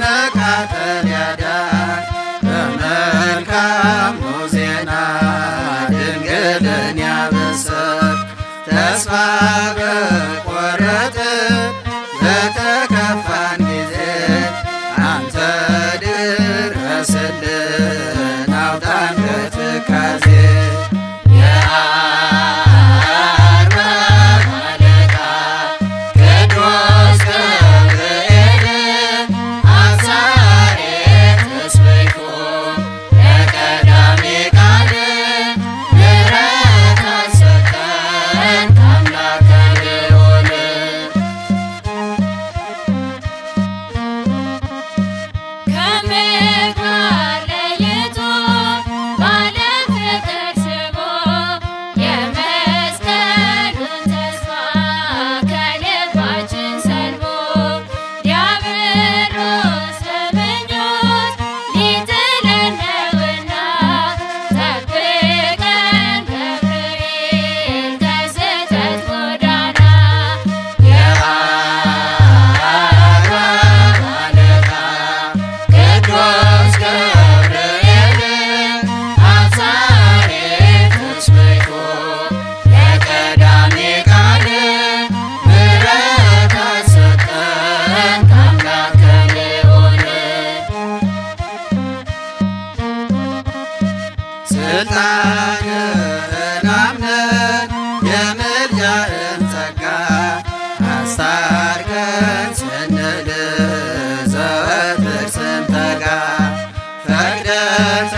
ከመቃጠል ያዳን በመልካሙ ዜና ድንግልን ያበሰር። ተስፋ የምልጃህን ጸጋ አስታርቀን ስንል ዘወትር ስንተጋ ፈቅደተ